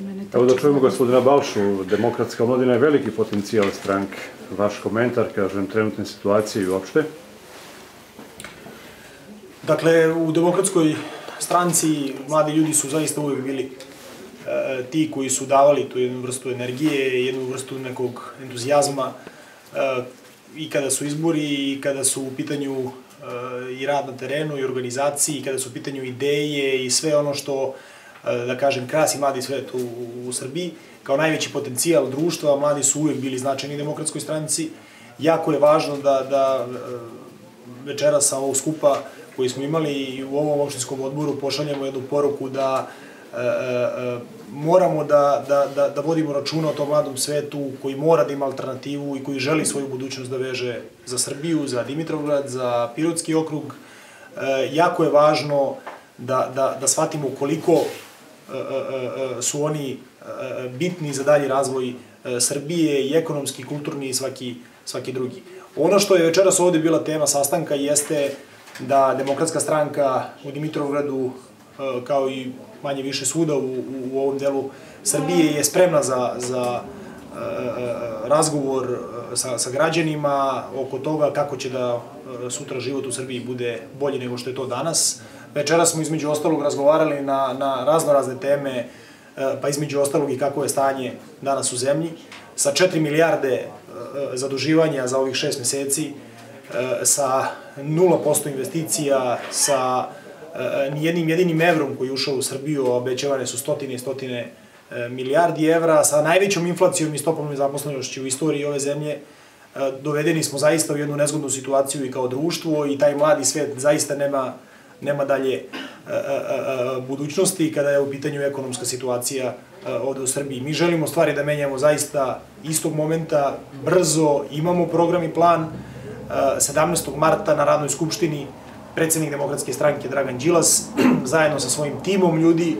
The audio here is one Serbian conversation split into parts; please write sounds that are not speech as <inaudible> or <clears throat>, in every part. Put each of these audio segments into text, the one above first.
se mene tiče. Evo da čujemo gospodina Balšu, demokratska omladina je veliki potencijal stranke. Vaš komentar, kažem, trenutne situacije i uopšte? Dakle, u demokratskoj stranci mladi ljudi su zaista uvek bili e, ti koji su davali tu jednu vrstu energije, jednu vrstu nekog entuzijazma e, i kada su izbori i kada su u pitanju e, i rad na terenu i organizaciji i kada su u pitanju ideje i sve ono što da kažem, krasi mladi svet u, u Srbiji. Kao najveći potencijal društva, mladi su uvek bili značajni demokratskoj stranici. Jako je važno da, da e, večera sa ovog skupa koji smo imali i u ovom opštinskom odboru pošaljemo jednu poruku da e, e, moramo da, da, da, da vodimo računa o tom mladom svetu koji mora da ima alternativu i koji želi svoju budućnost da veže za Srbiju, za Dimitrovgrad, za Pirotski okrug. E, jako je važno da, da, da shvatimo koliko e, e, e, su oni e, bitni za dalji razvoj e, Srbije i ekonomski, kulturni i svaki, svaki drugi. Ono što je večeras ovde bila tema sastanka jeste da demokratska stranka u Dimitrovgradu, e, kao i manje više svuda u, u, ovom delu Srbije, je spremna za, za e, e, razgovor sa, sa građanima oko toga kako će da sutra život u Srbiji bude bolji nego što je to danas. Večera smo između ostalog razgovarali na, na razno razne teme, pa između ostalog i kako je stanje danas u zemlji. Sa 4 milijarde zaduživanja za ovih 6 meseci, sa 0% investicija, sa e, nijednim jedinim evrom koji je ušao u Srbiju, obećavane su stotine i stotine e, milijardi evra, sa najvećom inflacijom i stopom nezaposlenošću u istoriji ove zemlje, e, dovedeni smo zaista u jednu nezgodnu situaciju i kao društvo i taj mladi svet zaista nema, nema dalje budućnosti kada je u pitanju ekonomska situacija ovde u Srbiji. Mi želimo stvari da menjamo zaista istog momenta, brzo, imamo program i plan, 17. marta na radnoj skupštini predsednik demokratske stranke Dragan Đilas <clears throat> zajedno sa svojim timom ljudi,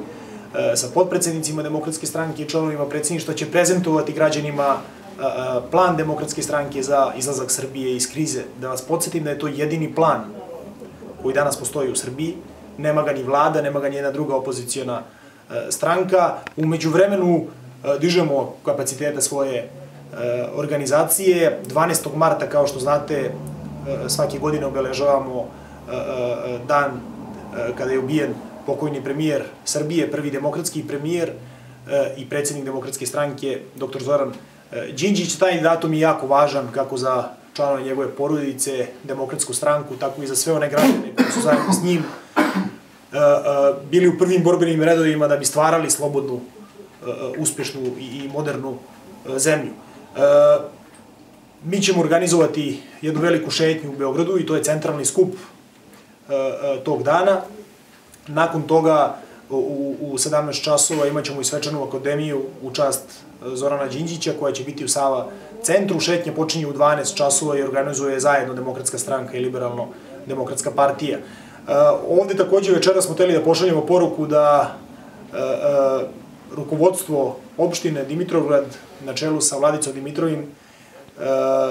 e, sa podpredsednicima demokratske stranke i članovima predsedništva će prezentovati građanima e, e, plan demokratske stranke za izlazak Srbije iz krize. Da vas podsjetim da je to jedini plan koji danas postoji u Srbiji. Nema ga ni vlada, nema ga ni jedna druga opozicijona stranka. Umeđu vremenu dižemo kapacitete svoje E, organizacije. 12. marta, kao što znate, e, svake godine obeležavamo e, dan kada je ubijen pokojni premijer Srbije, prvi demokratski premijer i predsednik demokratske stranke, dr. Zoran Đinđić. Taj datum je jako važan kako za članove njegove porodice, demokratsku stranku, tako i za sve one građane koji su zajedno s njim bili u prvim borbenim redovima da bi stvarali slobodnu, uspešnu i modernu zemlju. E, mi ćemo organizovati jednu veliku šetnju u Beogradu i to je centralni skup e, e, tog dana. Nakon toga u, u 17 časova imat ćemo i svečanu akademiju u čast Zorana Đinđića koja će biti u Sava centru. Šetnja počinje u 12 časova i organizuje zajedno Demokratska stranka i Liberalno Demokratska partija. Ovde takođe večera smo teli da pošaljemo poruku da rukovodstvo opštine Dimitrovgrad na čelu sa Vladicom Dimitrovim, e,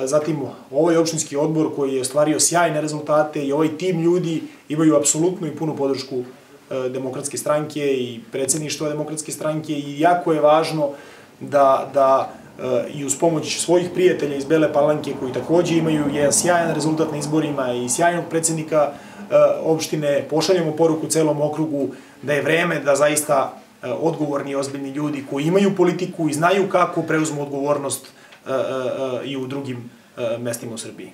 zatim ovaj opštinski odbor koji je ostvario sjajne rezultate i ovaj tim ljudi imaju apsolutnu i punu podršku e, demokratske stranke i predsedništva demokratske stranke i jako je važno da, da e, i uz pomoć svojih prijatelja iz Bele Palanke koji takođe imaju jedan sjajan rezultat na izborima i sjajnog predsednika opštine, pošaljemo poruku celom okrugu da je vreme da zaista E, odgovorni i ozbiljni ljudi koji imaju politiku i znaju kako preuzmu odgovornost e, e, i u drugim mestima u Srbiji.